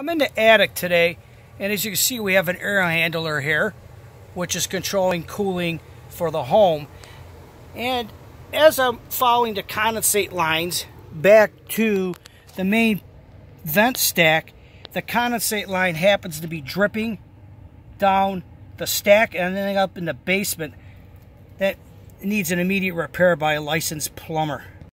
I'm in the attic today, and as you can see, we have an air handler here, which is controlling cooling for the home. And as I'm following the condensate lines back to the main vent stack, the condensate line happens to be dripping down the stack and ending up in the basement that needs an immediate repair by a licensed plumber.